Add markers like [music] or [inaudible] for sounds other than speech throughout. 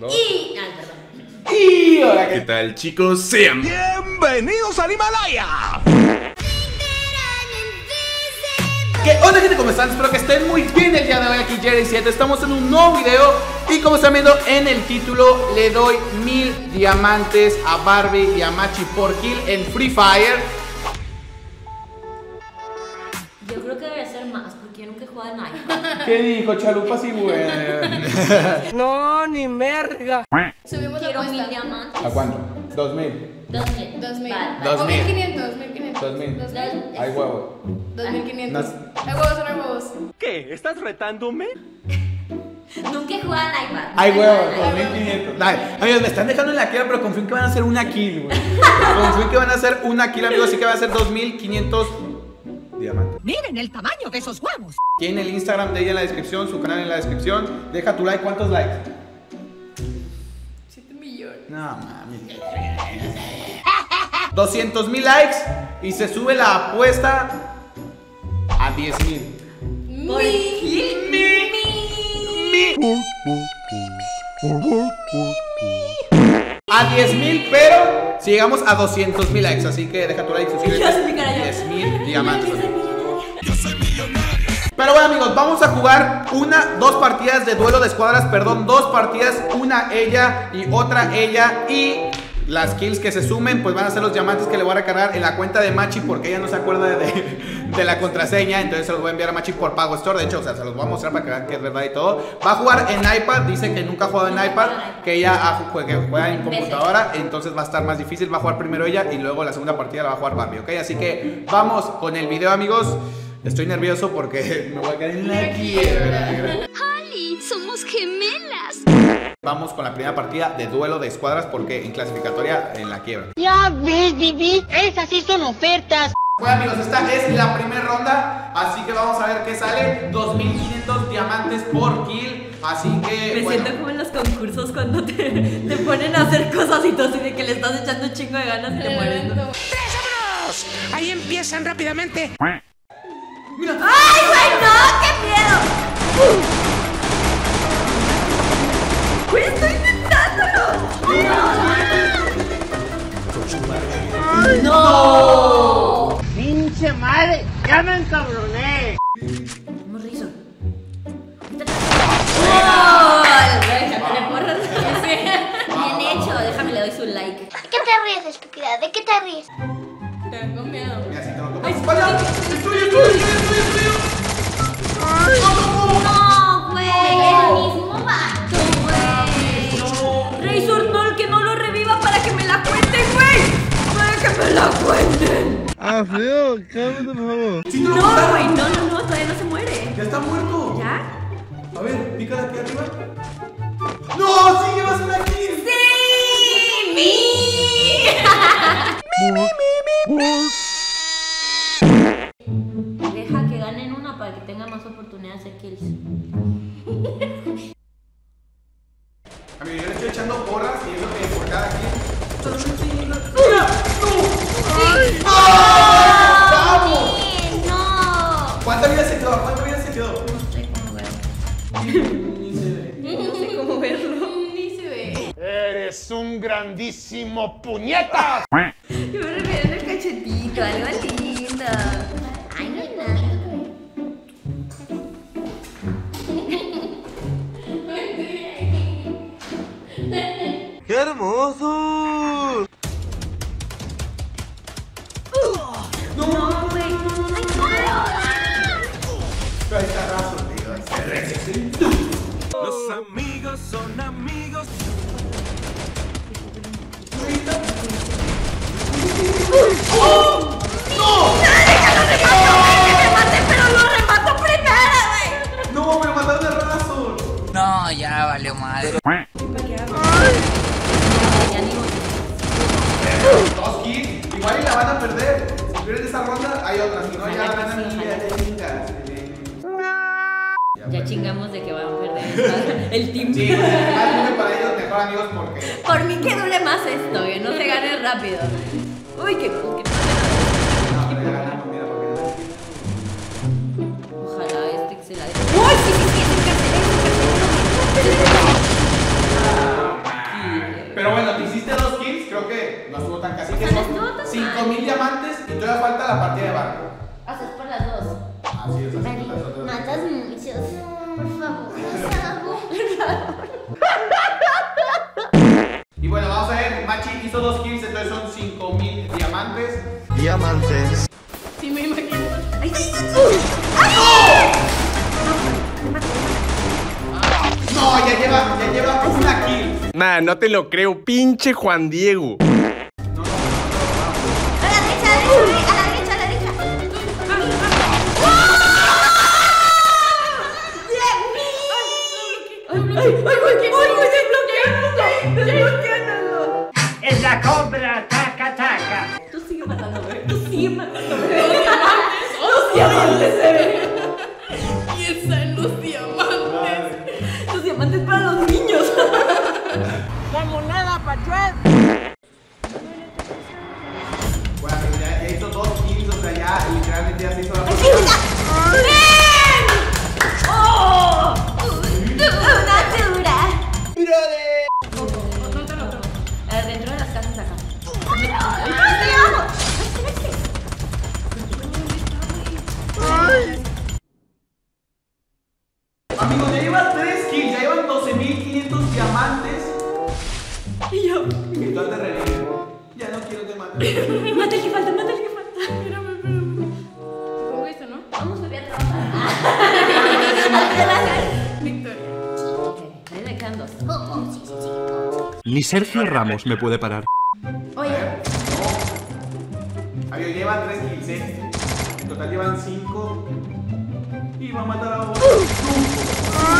Y. Ay, perdón. Y hola, ¿Qué tal chicos? Sean ¡Bienvenidos al Himalaya! ¿Qué onda gente? ¿Cómo están? Espero que estén muy bien el día de hoy aquí Jerry 7 Estamos en un nuevo video y como están viendo en el título Le doy mil diamantes a Barbie y a Machi por kill en Free Fire [laughs] ¿Qué dijo Chalupas y bueno? [laughs] No, ni merga. Subimos la Quiero mil apuesta. diamantes. ¿A cuánto? ¿Dos mil? Dos mil. Dos mil. Dos O mil. 1500, 1500. Dos mil. Dos Dos- mil. Hay huevo 2500. No. Hay huevos o no hay huevos. ¿Qué? ¿Estás retándome? Nunca he jugado en iPad. Hay No huevo, jugado en iPad. 2500 Dale, amigos, me están dejando en la quiebra pero confío en que van a hacer una kill, güey Confío en que van a hacer una kill, amigos, así que van a ser 2500 diamantes Miren el tamaño de esos huevos. Tiene el Instagram de ella en la descripción, su canal en la descripción. Deja tu like, ¿cuántos likes? 7 millones. No mami. [laughs] 200 mil likes y se sube la apuesta a 10 mil. ¿Por qué? A 10 mil, pero si llegamos a 200 mil likes. Así que deja tu like, suscríbete. Ya se me cara ya. 10 mil diamantes. Pero bueno amigos, vamos a jugar una, dos partidas de duelo de escuadras, perdón, dos partidas, una ella y otra ella y las kills que se sumen pues van a ser los diamantes que le voy a recargar en la cuenta de Machi porque ella no se acuerda de, de la contraseña, entonces se los voy a enviar a Machi por Pago Store, de hecho, o sea, se los voy a mostrar para que vean que es verdad y todo. Va a jugar en iPad, dice que nunca ha jugado en iPad, que ella juega en computadora, entonces va a estar más difícil, va a jugar primero ella y luego la segunda partida la va a jugar Bambi, ¿ok? Así que vamos con el video amigos. Estoy nervioso porque [laughs] me voy a caer en la quiebra. Somos gemelas. Vamos con la primera partida de duelo de escuadras porque en clasificatoria en la quiebra. Ya ves, Vivi, esas sí son ofertas. Bueno amigos, esta es la primera ronda, así que vamos a ver qué sale. 2500 diamantes por kill, así que... Me bueno. siento como en los concursos cuando te, te ponen a hacer cosas y tú así de que le estás echando un chingo de ganas y te mueres. ¿no? ¡Vámonos! Ahí empiezan rápidamente. Mira, ¡Ay, güey, no! ¡Qué miedo! ¡Güey, estoy intentándolo! ¡No! ¡Pinche madre! ¡Ya me encabroné! Porras. [laughs] Bien hecho, déjame le doy su like. ¿De qué te ríes, estúpida? ¿De qué te ríes? Tengo miedo. Ah, feo, cálmate, por favor. ¡Sí te lo No, güey, no, no, no, todavía no se muere. ¡Ya está muerto! ¿Ya? A ver, pícala aquí arriba. ¡No! ¡Sí llevas una kill! ¡Sí! ¡Mi! Deja que ganen una para que tenga más oportunidades de kills. Amigo, yo le estoy echando porras y eso que por cada kill. ¡Vamos! Grandísimo puñeta. Yo me refiero en el cachetito, algo lindo. Ay, no hay nada. ¡Qué hermoso! No, güey. Ay, Pero ahí está Razo, está Rezo. Los amigos son amigos. ¡Me maté, pero lo remato primero, güey! ¡No, me mataron de Razo! No, ya valió madre. Ya ni Dos kills, igual y la van a perder. Si pierden esa ronda, hay otra. Si no, ya la ya te chingas. Ya chingamos de que van a perder el team. Sí, para ellos, mejor amigos, porque. Por mí que dure más esto, que no se gane rápido. Uy, que... Ojalá este que se la dé. ¡Uy, sí, sí, sí! ¡Es el carcelero! Pero bueno, te hiciste dos kills, creo que no estuvo tan casi. Que son 5 mil diamantes y todavía falta la partida de barco. O sea, es por las dos. Así es, así. Hizo dos kills, entonces son 5000 diamantes. Diamantes. Sí, me imagino. No, ya lleva, ya lleva una kill. Nah, no te lo creo, pinche Juan Diego. A la literalmente ya se Victoria. Ahí le quedan dos. Ni Sergio Ramos me puede parar. Oye, Amigos, llevan 3 kills, ¿eh? En total llevan 5. Y va a matar a otro.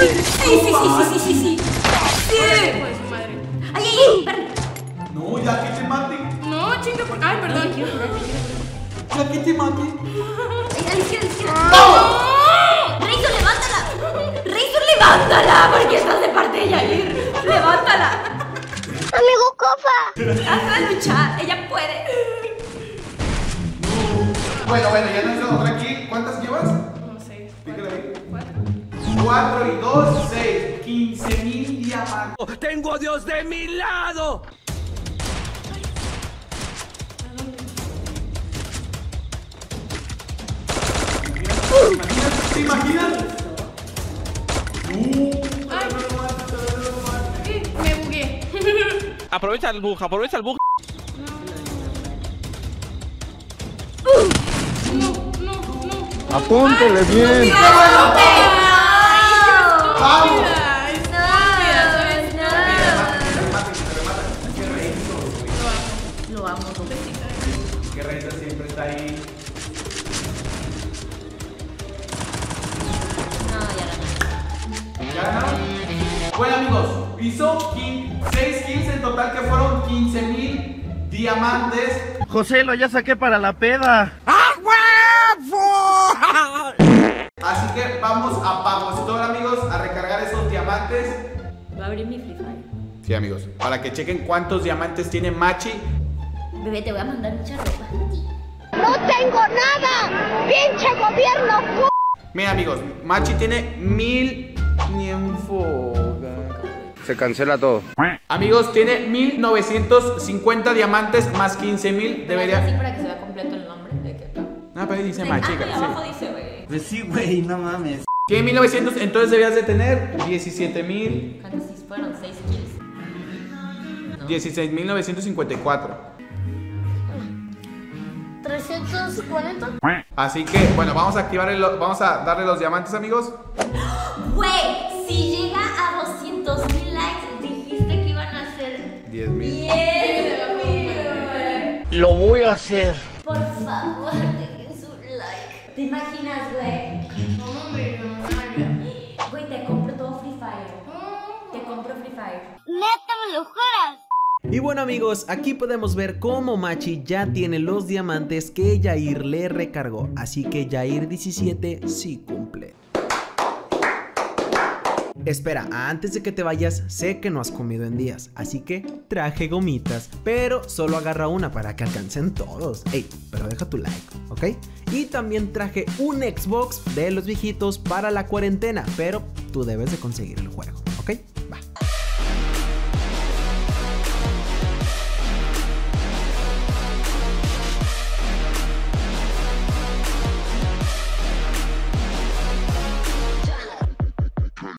sí, sí, sí, sí, sí, sí, sí. Sí. Hijo de su madre. Ay, ay, ay. No, ya que te maten. No, chinga, por... Ay, perdón. Ya que te maten. Ay, a la izquierda, a la izquierda. ¡Oh! Levántala. Porque estás de parte de Yair. Levántala. Amigo Cofa. Hazla luchar. Ella puede. Bueno, bueno, ya no hizo otra kill. ¿Cuántas llevas? No sé. Cuatro. 4 y 2, 6. 15000 diamantes. Tengo a Dios de mi lado. ¿Te imaginas? Aprovecha el bug, aprovecha el bug. No, no, no. Apúntele bien. ¡Vamos! Diamantes. José, lo ya saqué para la peda. Así que vamos a Pagostore amigos a recargar esos diamantes. Va a abrir mi Free Fire. Sí amigos, para que chequen cuántos diamantes tiene Machi. Bebé, te voy a mandar mucha ropa. No tengo nada. Pinche gobierno. Mira amigos, Machi tiene mil... Ni en foga. Se cancela todo. Amigos, tiene 1950 diamantes más 15.000 Así debería... para que se vea completo el nombre. De que... No, pero ahí dice Ah, Machi. y sí. abajo dice, güey. Pues sí, güey, no mames. Tiene 1900, entonces debías de tener 17.000... Cuando sí fueron 6 kills. 16.954. 340. Así que, bueno, vamos a activar el, vamos a darle los diamantes, amigos. Güey, 10 mil. Lo voy a hacer. Por favor, dejen su like. ¿Te imaginas, güey? Güey, te compro todo Free Fire. Te compro Free Fire. Neta, me lo juras. Y bueno amigos, aquí podemos ver cómo Machi ya tiene los diamantes que Jair le recargó. Así que Jair 17 sí cumple. Espera, antes de que te vayas, sé que no has comido en días, así que traje gomitas, pero solo agarra una para que alcancen todos. Ey, pero deja tu like, ¿ok? Y también traje un Xbox de los viejitos para la cuarentena, pero tú debes de conseguir el juego.